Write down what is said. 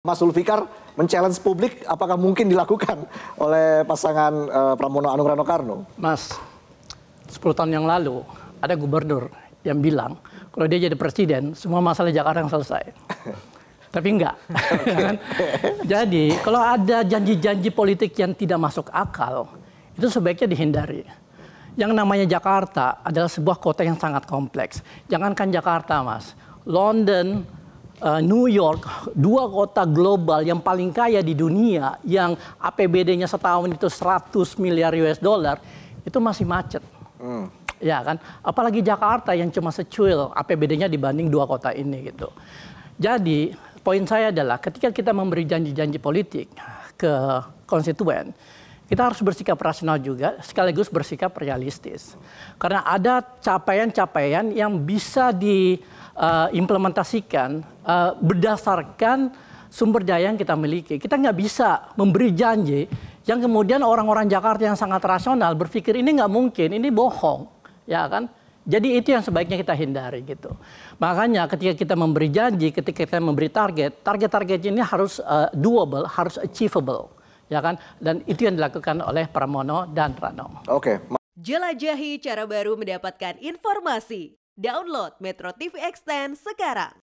Mas Zulfikar men-challenge publik apakah mungkin dilakukan oleh pasangan uh, Pramono Anung Rano Karno? Mas, 10 tahun yang lalu ada gubernur yang bilang kalau dia jadi presiden semua masalah Jakarta yang selesai. Tapi enggak. Kan? jadi kalau ada janji-janji politik yang tidak masuk akal, itu sebaiknya dihindari. Yang namanya Jakarta adalah sebuah kota yang sangat kompleks. Jangankan Jakarta, Mas. London, uh, New York, dua kota global yang paling kaya di dunia, yang APBD-nya setahun itu 100 miliar US dollar, itu masih macet. Hmm. Ya kan, apalagi Jakarta yang cuma secuil APBD-nya dibanding dua kota ini gitu. Jadi poin saya adalah ketika kita memberi janji-janji politik ke konstituen, kita harus bersikap rasional juga, sekaligus bersikap realistis. Karena ada capaian-capaian yang bisa di uh, uh, berdasarkan sumber daya yang kita miliki. Kita nggak bisa memberi janji yang kemudian orang-orang Jakarta yang sangat rasional berpikir ini nggak mungkin, ini bohong, ya kan? Jadi itu yang sebaiknya kita hindari gitu. Makanya ketika kita memberi janji, ketika kita memberi target, target-target ini harus uh, doable, harus achievable, ya kan? Dan itu yang dilakukan oleh Pramono dan Rano. Oke. Okay. Jelajahi cara baru mendapatkan informasi. Download Metro TV Extend sekarang.